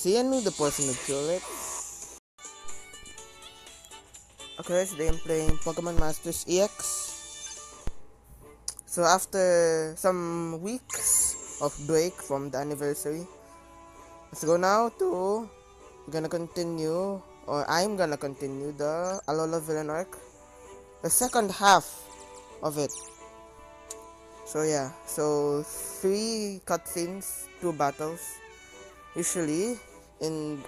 See, I knew the person would kill it. Okay, today I'm playing Pokemon Masters EX. So after some weeks of break from the anniversary, let's go now to we're gonna continue or I'm gonna continue the Alola villain arc. The second half of it. So yeah, so three cutscenes, two battles. Usually in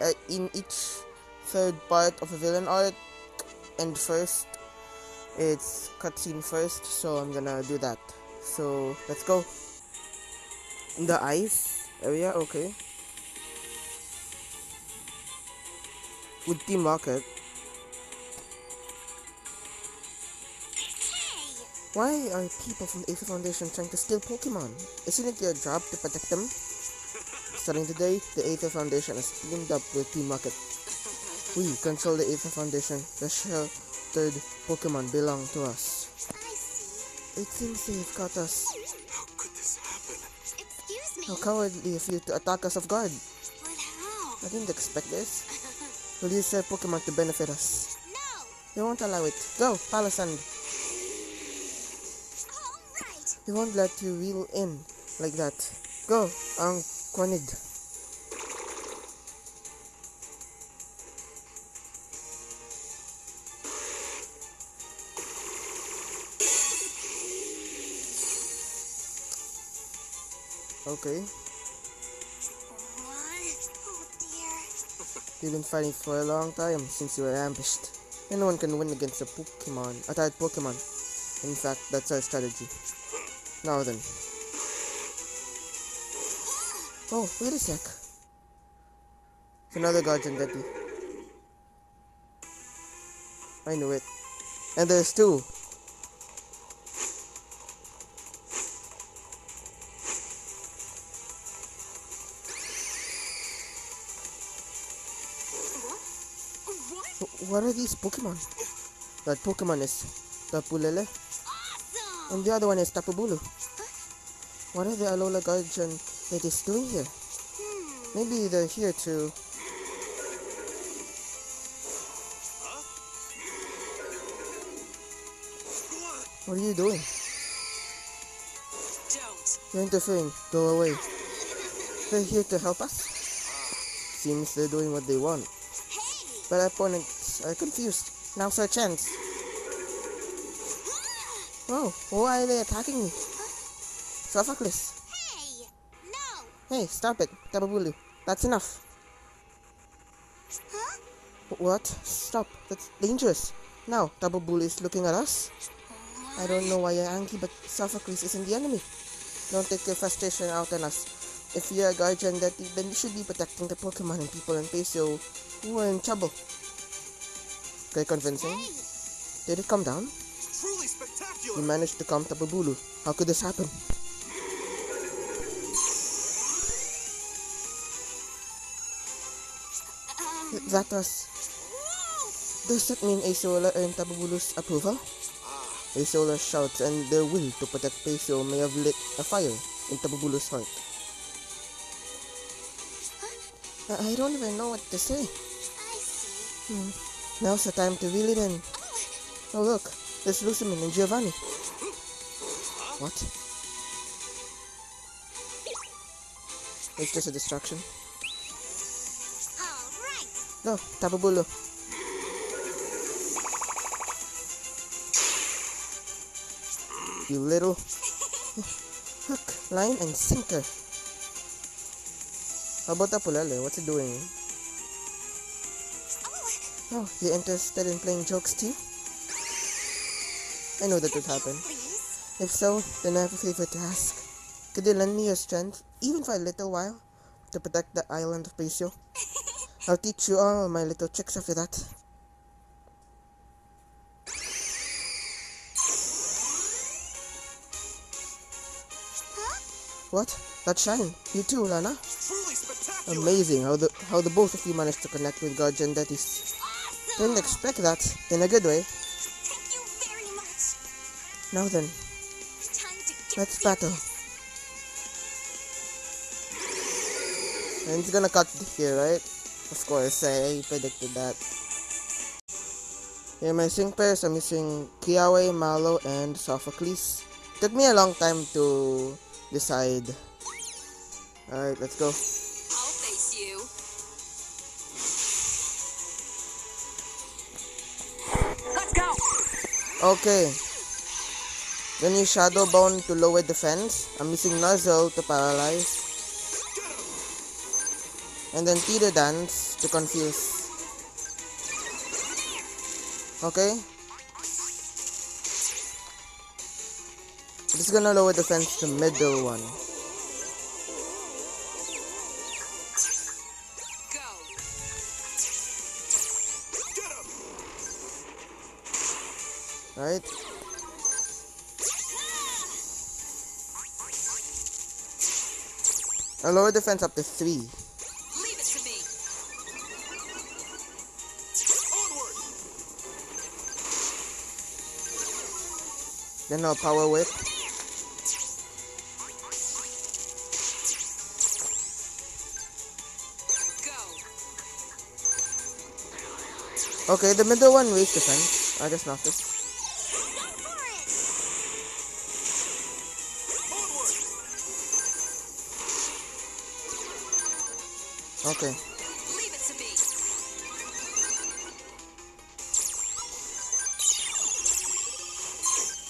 uh, in each third part of a villain arc and first it's cutscene first so I'm gonna do that so let's go in the ice area okay with the market why are people from the Aether Foundation trying to steal Pokemon? Isn't it your job to protect them? Starting today, the Aether Foundation has teamed up with Team Rocket. We control the Aether Foundation. The sheltered Pokemon belong to us. It seems they've caught us. How could this happen? Excuse me. How cowardly of you to attack us off guard. But how? I didn't expect this. We'll use their Pokemon to benefit us. No. We won't allow it. Go, Palossand. All right. We won't let you reel in like that. Go, Ang Quanid. Okay, you've been fighting for a long time since you were ambushed. And no one can win against a Pokemon, a tired Pokemon. In fact, that's our strategy. Now then. Oh, wait a sec. It's another Guardian Deity. I knew it. And there's two. Uh-huh. What? Are these Pokemon? That Pokemon is Tapu Lele, Awesome. and the other one is Tapu Bulu. What are the Alola Guardian that is doing here? Maybe they're here to. What are you doing? Don't. You're interfering. Go away. They're here to help us. Seems they're doing what they want. Hey. But our opponents are confused. Now's our chance. Oh, why are they attacking me? Sophocles. Hey. Stop it. Tapu Bulu. That's enough. Huh? What? Stop. That's dangerous. Now, Tapu Bulu is looking at us. I don't know why you're angry, but Sophocles isn't the enemy. Don't take your frustration out on us. If you're a guardian, that then you should be protecting the Pokemon and people in Pasio who are in trouble. Okay, convincing. Hey. Did it come down? Truly You spectacular! managed to calm Tapu Bulu. How could this happen? Was... Does that mean Acerola earned Tapu Bulu's approval? Acerola shouts and their will to protect Pasio may have lit a fire in Tapu Bulu's heart. I I don't even know what to say. Hmm. Now's the time to reel it in. Oh look, there's Lusamine and Giovanni. What? It's just a distraction. No, Tapu Bulu. You little hook, line, and sinker. How about Tapu Lele? What's he doing? Oh. you're interested in playing jokes too? I know that would happen. If so, then I have a favor to ask. Could you lend me your strength, even for a little while, to protect the island of Pasio? I'll teach you all my little tricks after that. Huh? What? That shine? You too, Lana? Amazing how the how the both of you managed to connect with Guardian Deities. Awesome. Didn't expect that, in a good way. Thank you very much. Now then, let's battle. And it's gonna cut here, right? Of course, I predicted that. Of course, I predicted that. My sync pairs, I'm using Kiawe, Mallow, and Sophocles. Took me a long time to decide. Alright, let's go. I'll face you. Let's go! Okay. Then use Shadow Bone to lower defense. I'm using Nuzzle to paralyze. And then Teeter Dance to confuse. Okay? Is gonna lower the defense to middle one. Right? I'll lower defense up to 3. Then I'll power whip. Okay, the middle one waste defense. I just noticed. Okay.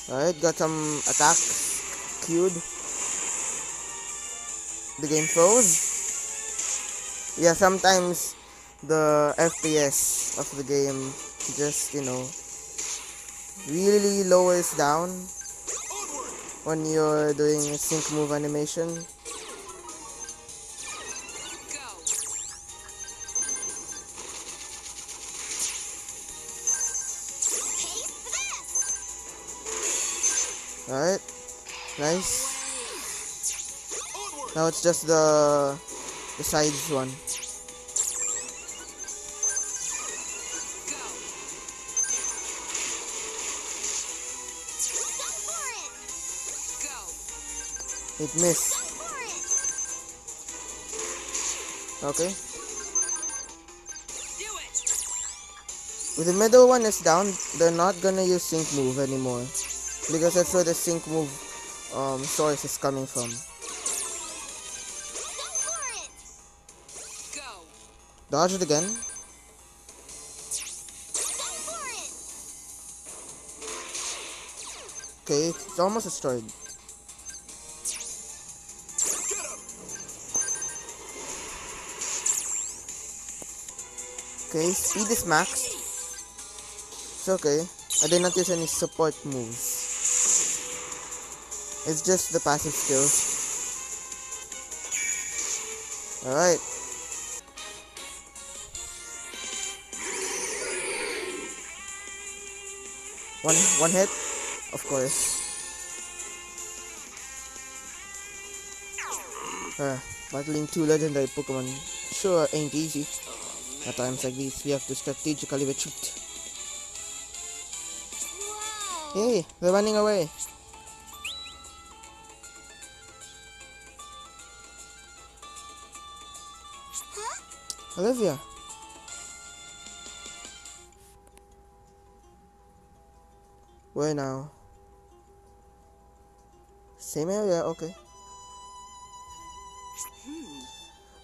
Alright, got some attacks queued. The game froze. Yeah, sometimes the FPS of the game just, you know, really lowers down when you're doing a sync move animation. Alright, nice. Now it's just the the sides one. It! Missed. Okay. With the middle one is down, they're not gonna use sync move anymore. Because that's where the sync move um, source is coming from. Dodge it again. Okay, it's almost destroyed. Okay, speed is maxed. It's okay. I did not use any support moves. It's just the passive skills. Alright. One one hit? Of course. Uh, battling two legendary Pokemon sure ain't easy. At times like these, we have to strategically retreat. Wow! Yay, they're running away. Olivia. Where now? Same area, okay.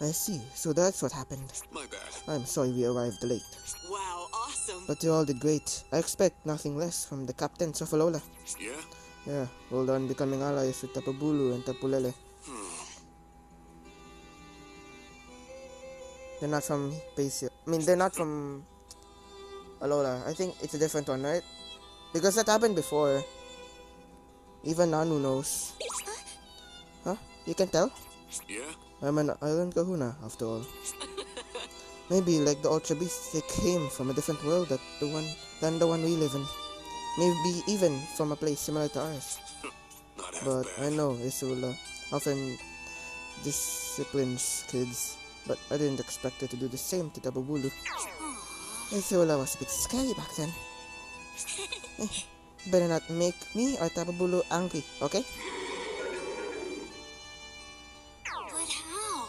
I see. So that's what happened. My bad. I'm sorry we arrived late. Wow, awesome. But you all did great. I expect nothing less from the captains of Alola. Yeah? Yeah, well done becoming allies with Tapu Bulu and Tapu Lele. They're not from Pasio. I mean, they're not from Alola. I think it's a different one, right? Because that happened before. Even Nanu knows. Huh? You can tell? Yeah? I'm an island kahuna, after all. Maybe, like the Ultra Beasts, they came from a different world that the one than the one we live in. Maybe even from a place similar to ours. But I bad. know Acerola often disciplines kids, but I didn't expect her to do the same to Tababulu. Acerola was a bit scary back then. Eh, better not make me or Tapu Bulu angry, okay? But how?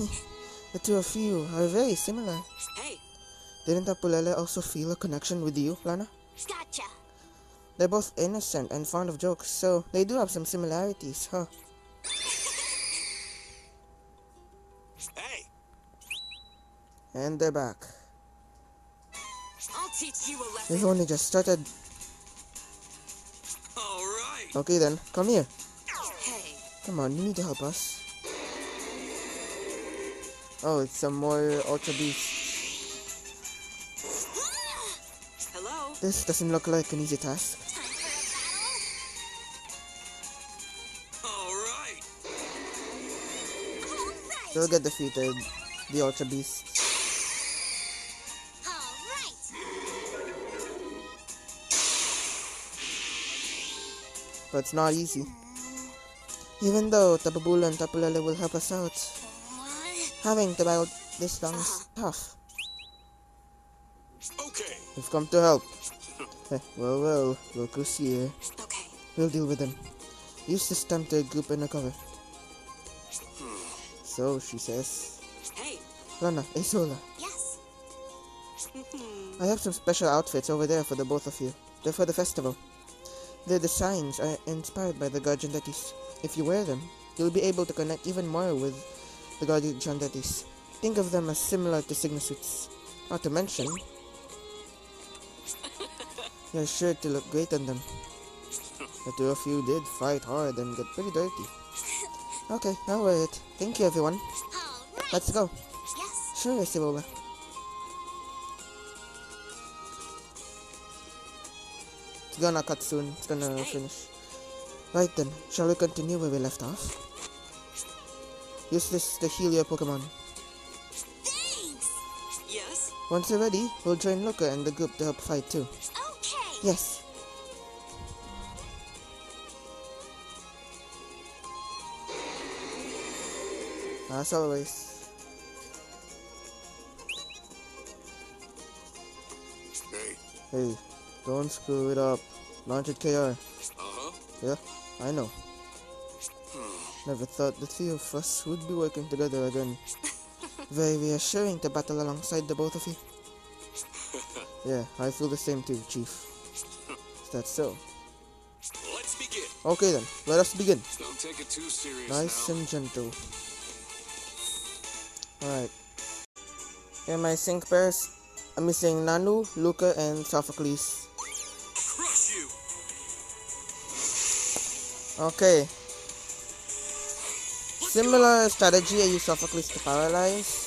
The two of you are very similar. Hey, Didn't Apulele also feel a connection with you, Lana? Gotcha. They're both innocent and fond of jokes, so they do have some similarities, huh? And they're back. I'll teach you a lesson. We've only just started. right. Okay then, come here. Hey, Come on, you need to help us. Oh, it's some more Ultra Beasts. hello. This doesn't look like an easy task. Time for a All right. battle. All right. They'll get defeated, the Ultra Beasts. But it's not easy. Even though Tapu Bulu and Tapu Lele will help us out, having to battle this long is tough. Okay. We've come to help. Heh, well, well, look who's here. Okay. We'll deal with them. Use this time to group and recover. Hmm. So, she says. Hey. Lana, Acerola, Yes. I have some special outfits over there for the both of you. They're for the festival. Their designs are uh, inspired by the Guardian Deities. If you wear them, you'll be able to connect even more with the Guardian Deities. Think of them as similar to Sygna suits. Not to mention, you're sure to look great on them. The two of you did fight hard and get pretty dirty. Okay, I'll wear it. Thank you, everyone. Right. Let's go. Yes. Sure, Isibola. It's gonna cut soon. It's gonna finish. Right then, shall we continue where we left off? Use this to heal your Pokemon. Thanks. Yes. Once you're ready, we'll join Luca and the group to help fight too. Okay. Yes. As always. Hey. Hey, don't screw it up. Launch it KR. Uh huh. Yeah, I know. Never thought the three of us would be working together again. Very reassuring to battle alongside the both of you. Yeah, I feel the same too, Chief. Is that so? Let's begin. Okay then, let us begin. Don't take it too serious Nice now. and gentle. Alright. In my sync pairs, I'm missing Nanu, Luca, and Sophocles. Okay. Similar strategy, I use Sophocles to paralyze.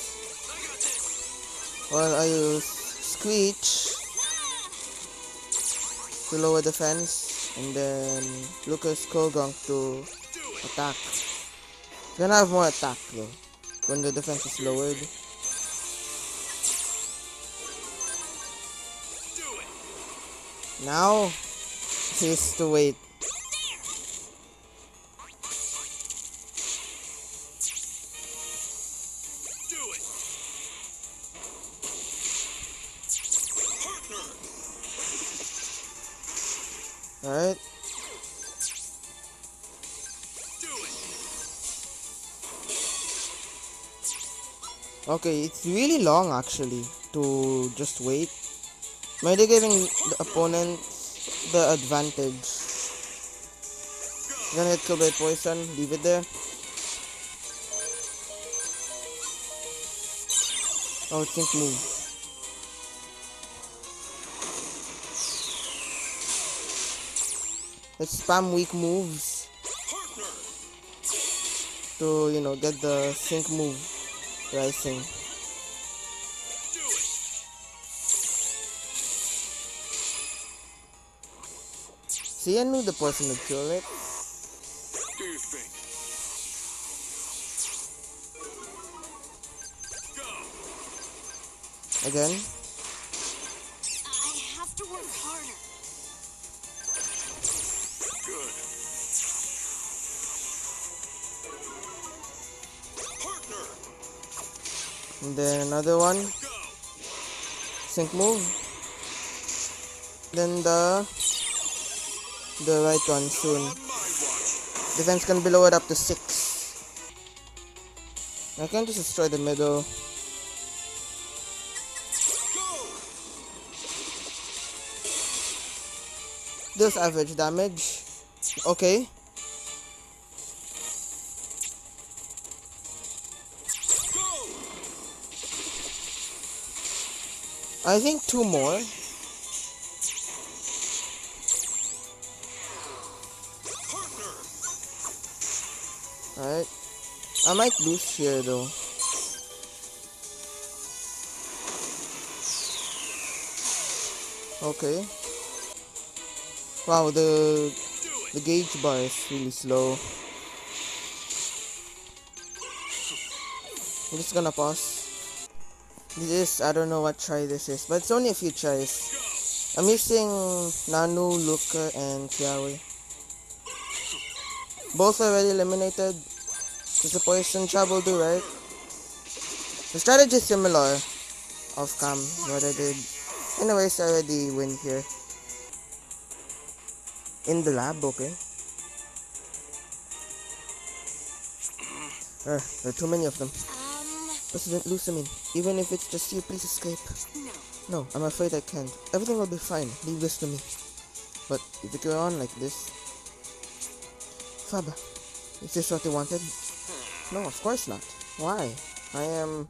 While I use Screech to lower defense. And then Lucas Kogong to attack. Gonna have more attack though. When the defense is lowered. Now, he's to wait. Okay, it's really long actually to just wait. Maybe giving the opponent the advantage. Gonna hit kill by poison, leave it there. Oh, think move. Let's spam weak moves to, you know, get the sync move it. See, I knew the person would kill it. Again. And then another one. Sync move. Then the the right one soon. Defense can be lowered up to six. I can just destroy the middle. Deals average damage. Okay. I think two more. Alright. I might lose here though. Okay. Wow, the the gauge bar is really slow. I'm just gonna pause. This I don't know what try this is, but it's only a few tries. I'm using Nanu, Luca, and Kiawe. Both already eliminated. It's a poison will do, right? The strategy is similar off cam, what I did. Anyways, I already win here. In the lab, okay. Uh, there are too many of them. President Lusamine, even if it's just you, please escape. No. No, I'm afraid I can't. Everything will be fine. Leave this to me. But if you go on like this... Faba, is this what you wanted? No, of course not. Why? I am...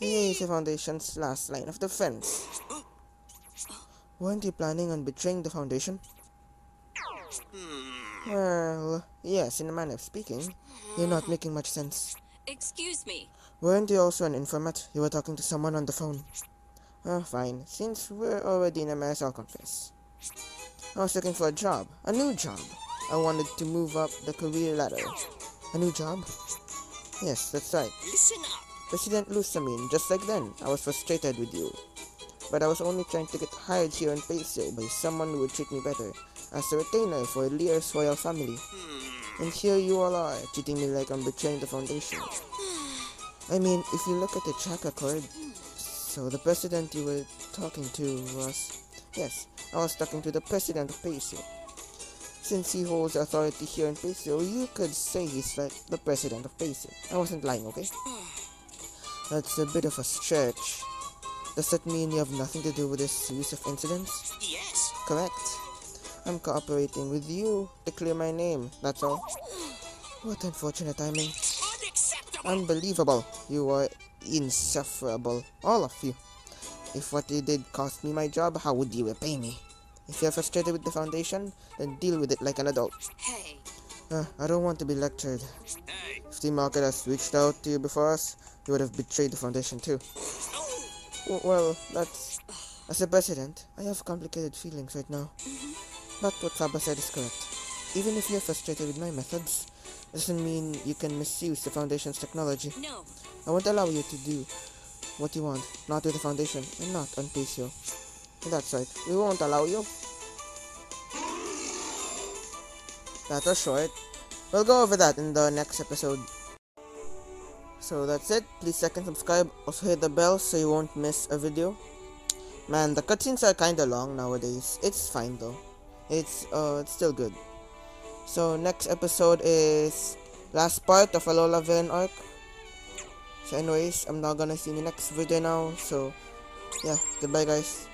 Yay, the Foundation's last line of defense. Weren't you planning on betraying the Foundation? Well, yes, in a manner of speaking. You're not making much sense. Excuse me. Weren't you also an informant? You were talking to someone on the phone. Oh, fine. Since we're already in a mess, I'll confess. I was looking for a job. A new job. I wanted to move up the career ladder. A new job? Yes, that's right. Listen up. President Lusamine, just like then, I was frustrated with you. But I was only trying to get hired here in Pasio by someone who would treat me better, as a retainer for Lear's royal family. Hmm. And here you all are, treating me like I'm betraying the Foundation. I mean, if you look at the track record, so the president you were talking to was... Yes, I was talking to the president of Pasio. Since he holds authority here in Pasio, you could say he's like the president of Pasio. I wasn't lying, okay? That's a bit of a stretch. Does that mean you have nothing to do with this series of incidents? Yes. Correct. I'm cooperating with you to clear my name, that's all. What unfortunate timing. Unbelievable. You are insufferable. All of you. If what you did cost me my job, how would you repay me? If you're frustrated with the Foundation, then deal with it like an adult. Hey. Uh, I don't want to be lectured. Hey. If the market has reached out to you before us, you would have betrayed the Foundation too. Oh. Well, that's... As a president, I have complicated feelings right now. But what Faba said is correct. Even if you're frustrated with my methods, doesn't mean you can misuse the Foundation's technology. No. I won't allow you to do what you want, not with the Foundation, and not on Pasio. That's right, we won't allow you. That was short. We'll go over that in the next episode. So that's it. Please like and subscribe. Also hit the bell so you won't miss a video. Man, the cutscenes are kinda long nowadays. It's fine though. It's uh it's still good. So next episode is last part of Alola Villain arc. So anyways, I'm not gonna see you next video now. So yeah, goodbye guys.